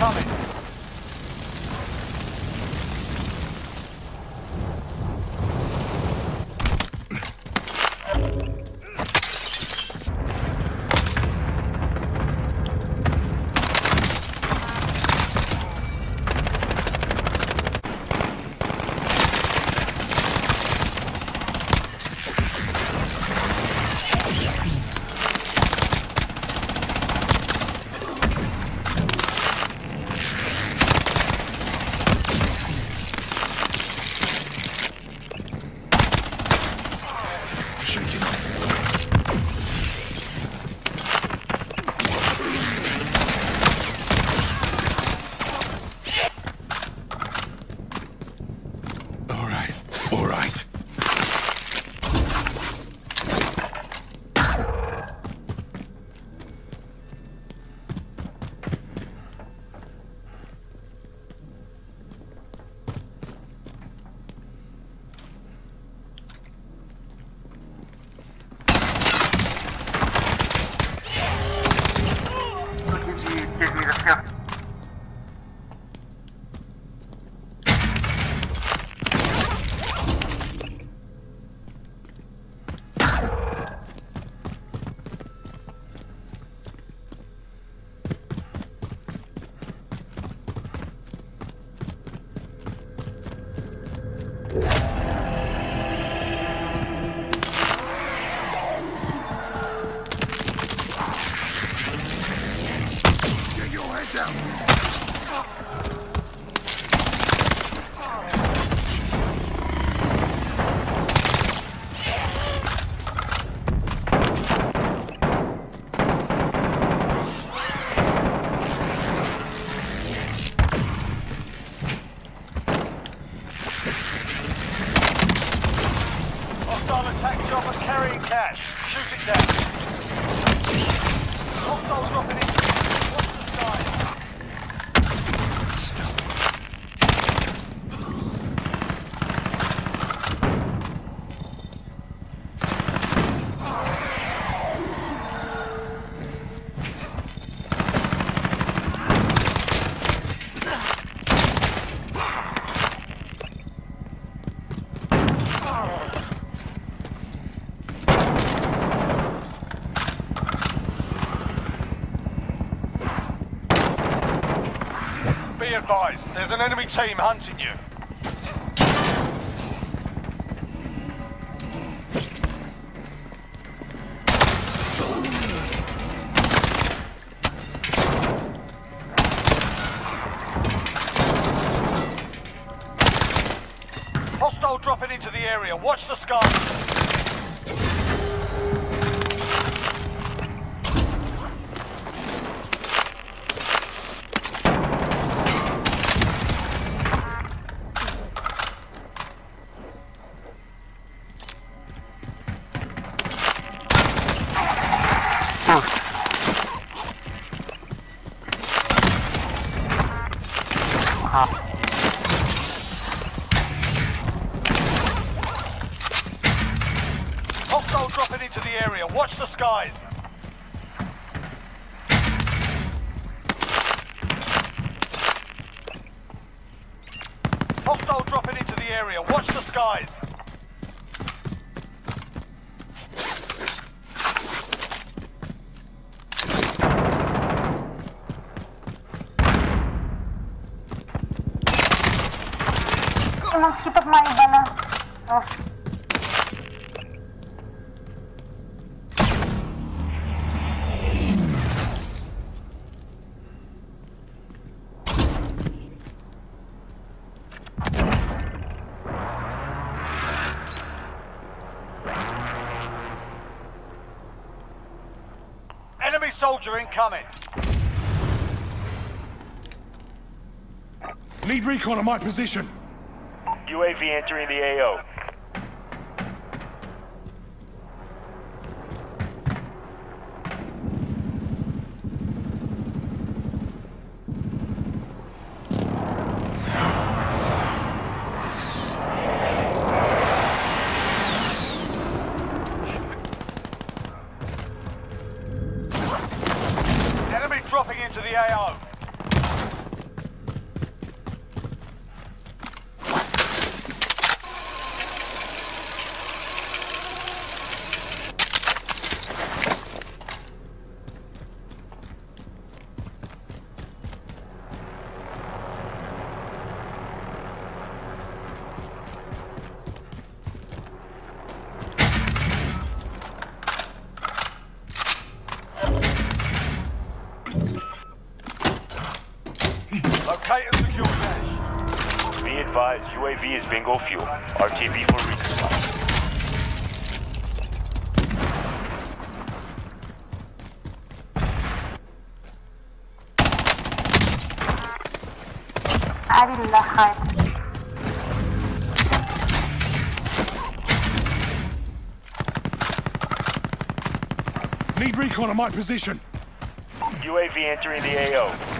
coming. Advised, there's an enemy team hunting you. Hostile dropping into the area. Watch the skies. Hostile dropping into the area. Watch the skies. Nakikita mga iba na. Oh, Enemy soldier incoming. Need recon on my position. UAV entering the AO. Enemy dropping into the AO. UAV is bingo fuel. RTB for resupply. Need recon on my position. UAV entering the AO.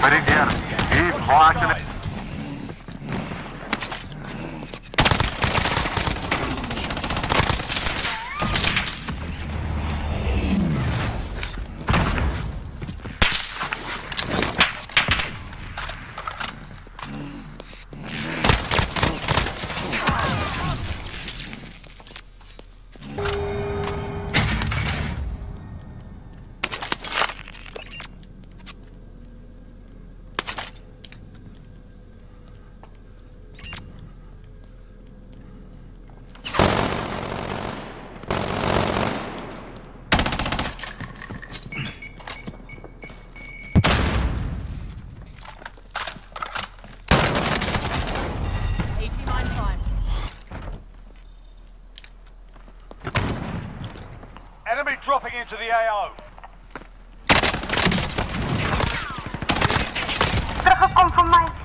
But again, be cautious. Enemy dropping into the AO. Trochę kompromis.